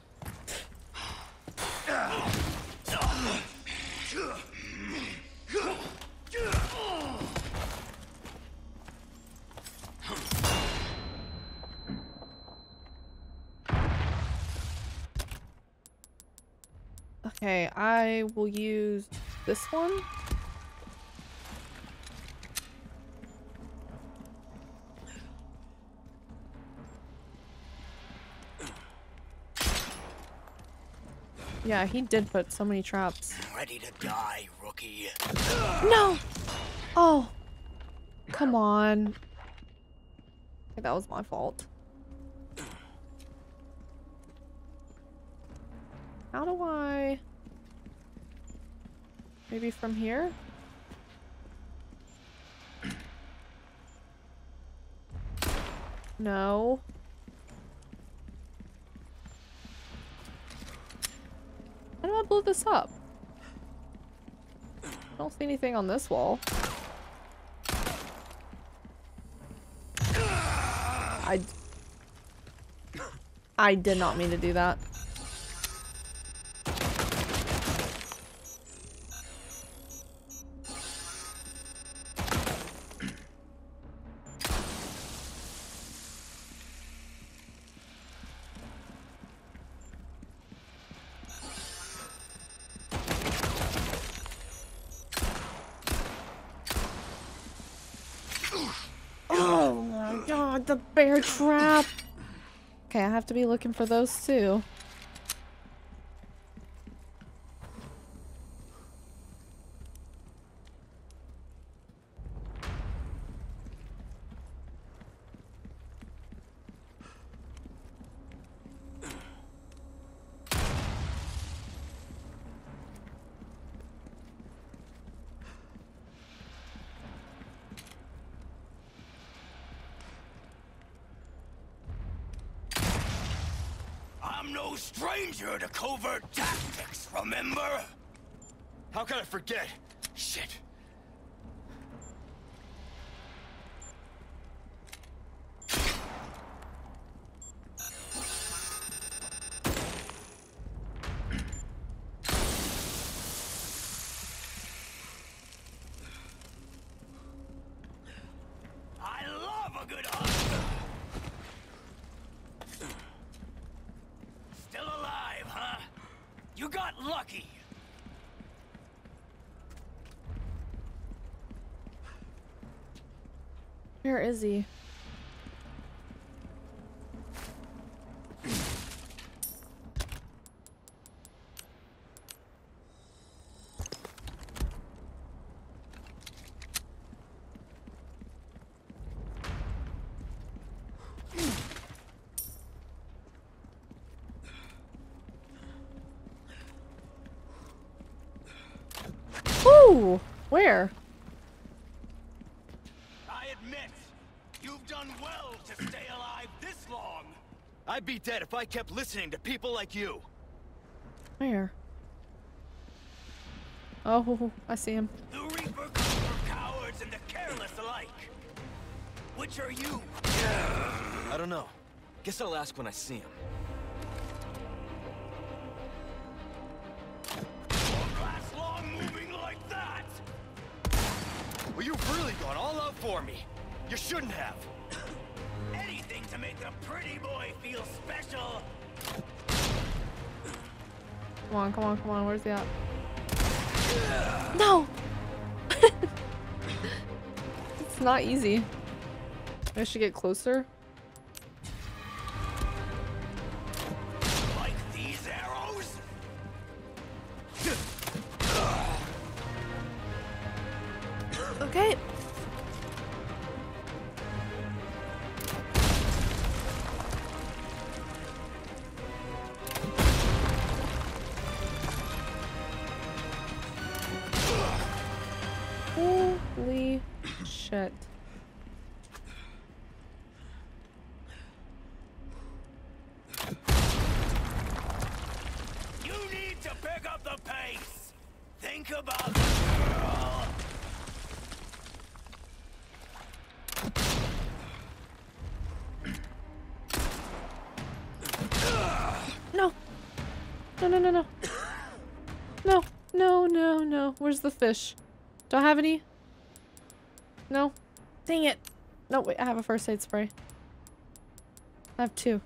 Okay, I will use this one. Yeah, he did put so many traps. Ready to die, rookie. No! Oh. Come on. That was my fault. How do I... Maybe from here? No. How do I blow this up? I don't see anything on this wall. I... I did not mean to do that. To be looking for those too. I'm no stranger to covert tactics, remember? How can I forget? Shit. Where is he? Where? Be dead if I kept listening to people like you. Where? Oh, I see him. The Reaper comes for cowards and the careless alike. Which are you? I don't know. Guess I'll ask when I see him. Won't last long moving like that. Well, you've really gone all out for me. You shouldn't have. Pretty boy feel special. Come on, come on, come on. Where's he at? No! it's not easy. I should get closer. No, no. Where's the fish? Do I have any? No. Dang it. No, wait, I have a first aid spray. I have two.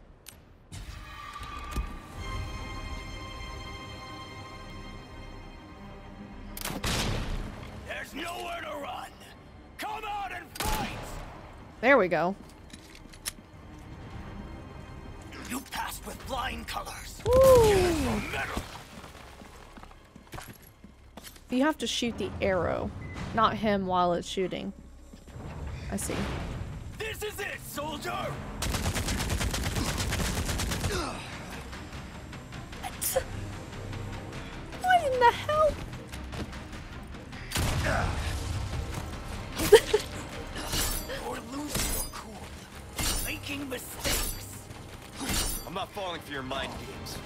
There's nowhere to run. Come out and fight. There we go. You passed with flying colors. Woo! Metal. You have to shoot the arrow, not him while it's shooting. I see. This is it, soldier. What in the hell? You're losing your cool. Making mistakes. I'm not falling for your mind games.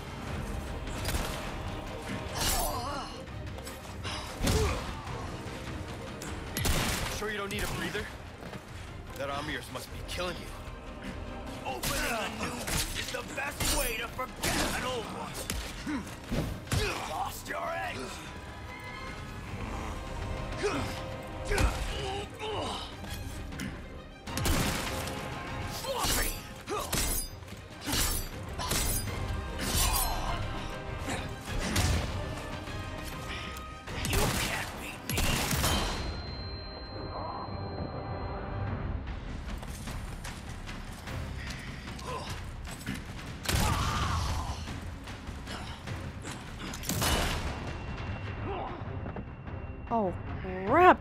Sure you don't need a breather? That yours must be killing you. Opening a new is the best way to forget an old one. Lost your edge.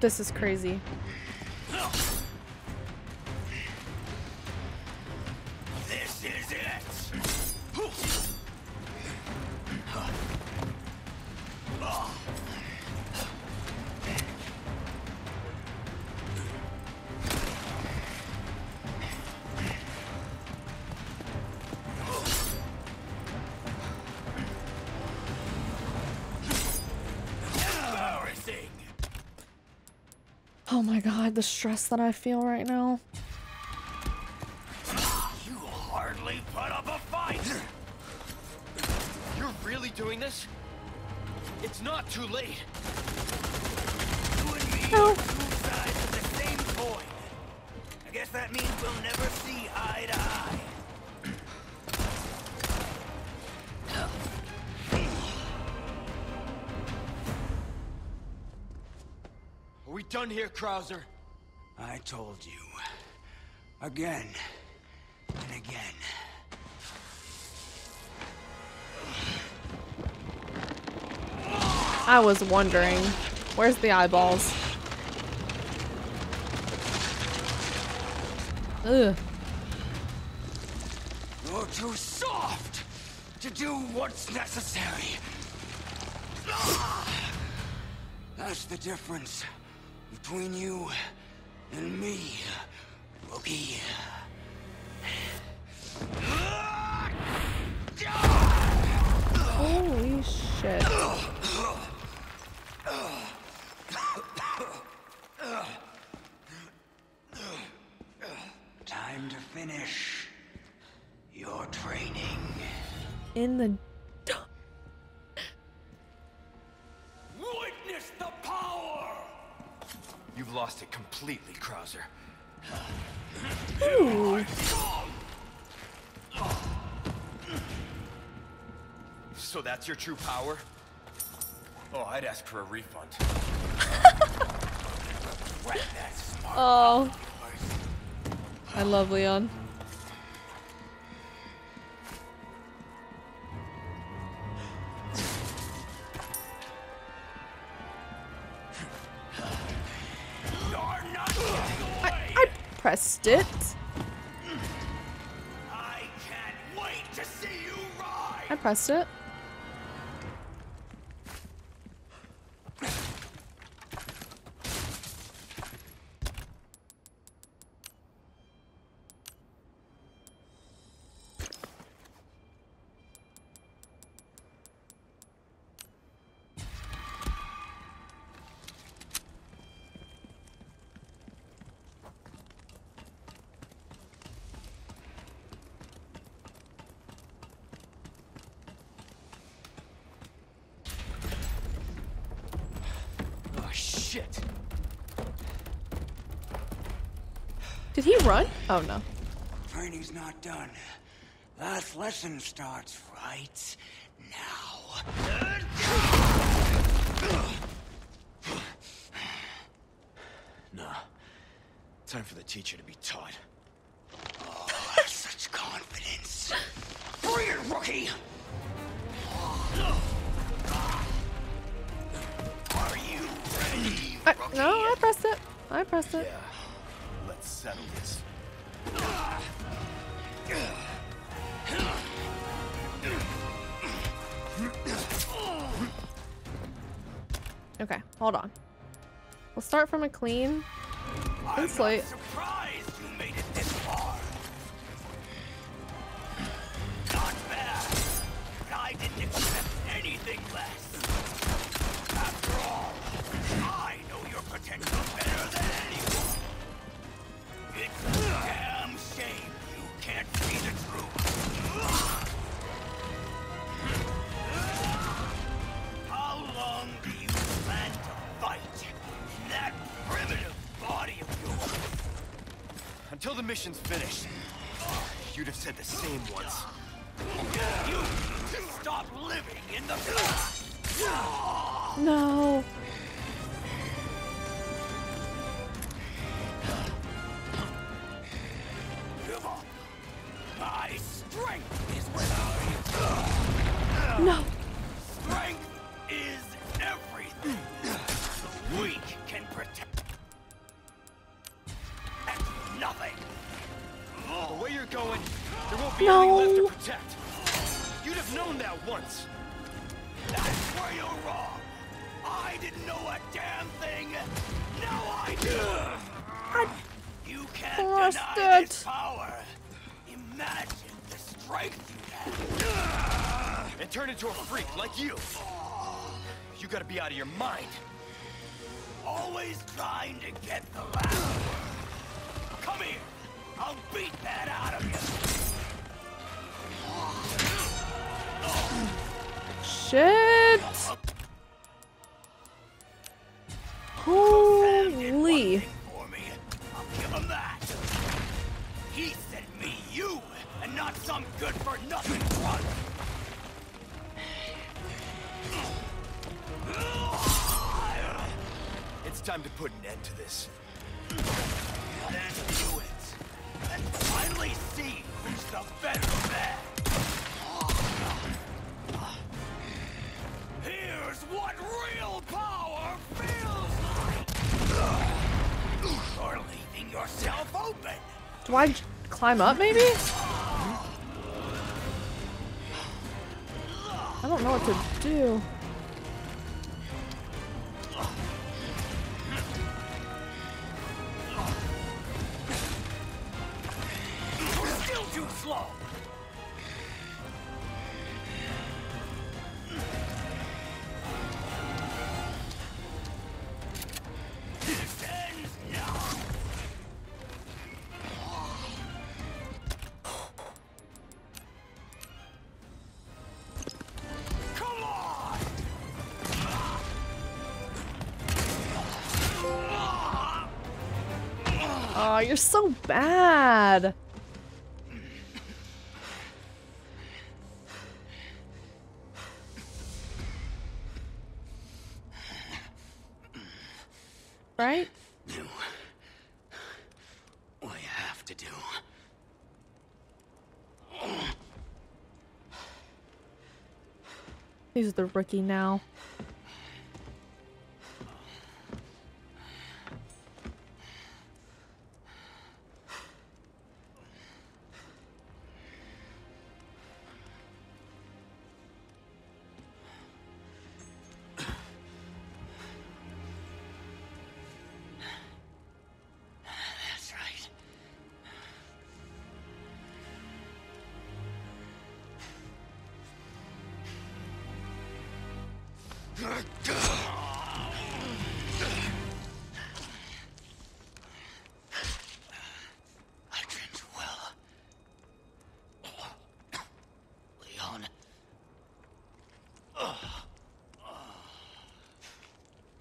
This is crazy. Stress that I feel right now. You hardly put up a fight. You're really doing this? It's not too late. You and me No. are two sides of the same coin. I guess that means we'll never see eye to eye. Are we done here, Krauser? I told you. Again. And again. I was wondering. Where's the eyeballs? Ugh. You're too soft to do what's necessary. That's the difference between you and me, rookie. Holy shit. Time to finish your training. In the lost it completely, Krauser. Ooh. So that's your true power? Oh, I'd ask for a refund. Oh. I love Leon. Pressed it. I can't wait to see you ride! I pressed it. Oh, shit! Did he run? Oh no. Training's not done. Last lesson starts right now. Nah. Time for the teacher to be taught. Oh, such confidence. Bring it, rookie! I, no, I pressed it. I pressed it. Let's settle this. Okay, hold on. We'll start from a clean, clean slate. Mission's finished. You'd have said the same once. You should stop living in the past. No. To put an end to this. Then do it. And finally see who's the better man. Here's what real power feels like. You're leaving yourself open. Do I j- climb up maybe? I don't know what to do. You're so bad. Right? Do what you have to do. He's the rookie now.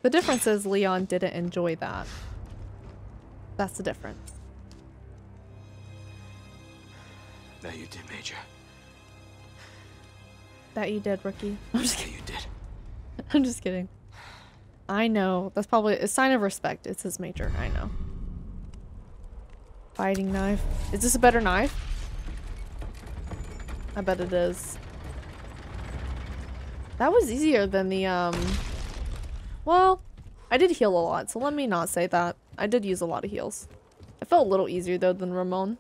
The difference is Leon didn't enjoy that. That's the difference. That you did, Major. That you did, rookie. I'm just That kidding. you did. I'm just kidding. I know. That's probably a sign of respect. It's his major. I know. Fighting knife. Is this a better knife? I bet it is. That was easier than the, um... Well, I did heal a lot, so let me not say that. I did use a lot of heals. It felt a little easier, though, than Ramon.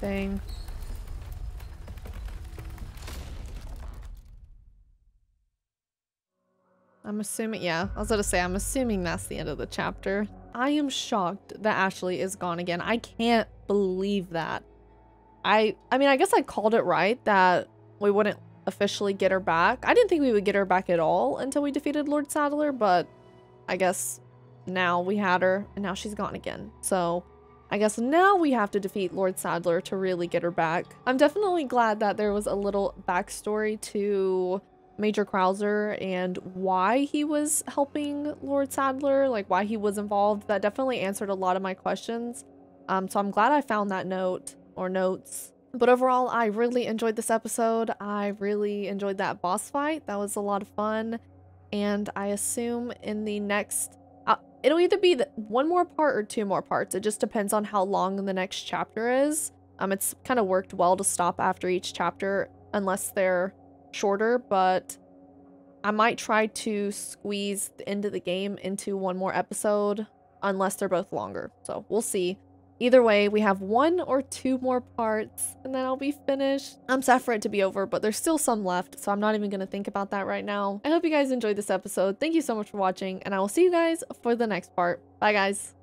Dang. I'm assuming, yeah, I was gonna say, I'm assuming that's the end of the chapter. I am shocked that Ashley is gone again. I can't believe that. I, I mean, I guess I called it right that we wouldn't officially get her back. I didn't think we would get her back at all until we defeated Lord Saddler, but I guess now we had her and now she's gone again. So I guess now we have to defeat Lord Saddler to really get her back. I'm definitely glad that there was a little backstory to Major Krauser and why he was helping Lord Saddler, like why he was involved. That definitely answered a lot of my questions. Um, so I'm glad I found that note or notes. But overall, I really enjoyed this episode. I really enjoyed that boss fight. That was a lot of fun. And I assume in the next uh, it'll either be the, one more part or two more parts. It just depends on how long the next chapter is. Um, it's kind of worked well to stop after each chapter unless they're shorter, but I might try to squeeze the end of the game into one more episode unless they're both longer. So we'll see. Either way, we have one or two more parts and then I'll be finished. I'm sad for it to be over, but there's still some left, so I'm not even going to think about that right now. I hope you guys enjoyed this episode. Thank you so much for watching, and I will see you guys for the next part. Bye, guys.